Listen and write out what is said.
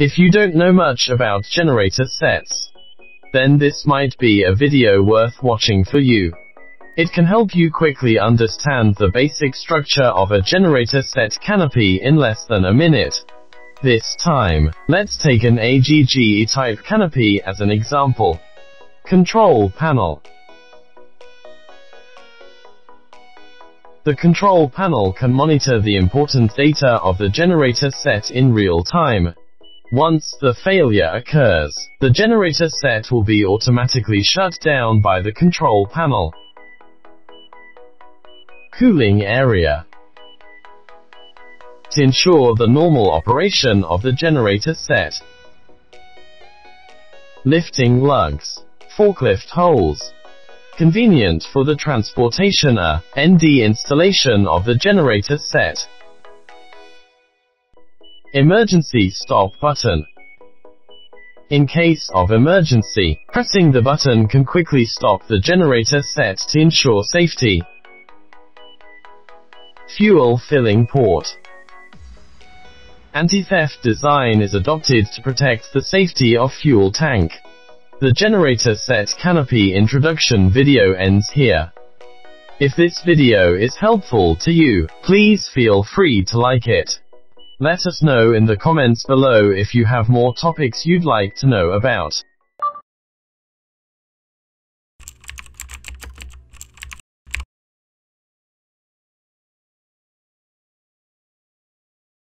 If you don't know much about generator sets, then this might be a video worth watching for you. It can help you quickly understand the basic structure of a generator set canopy in less than a minute. This time, let's take an AGG type canopy as an example. Control panel. The control panel can monitor the important data of the generator set in real time. Once the failure occurs, the generator set will be automatically shut down by the control panel. Cooling area. To ensure the normal operation of the generator set. Lifting lugs. Forklift holes. Convenient for the transportation uh, a ND installation of the generator set. Emergency stop button. In case of emergency, pressing the button can quickly stop the generator set to ensure safety. Fuel filling port. Anti-theft design is adopted to protect the safety of fuel tank. The generator set canopy introduction video ends here. If this video is helpful to you, please feel free to like it. Let us know in the comments below if you have more topics you'd like to know about.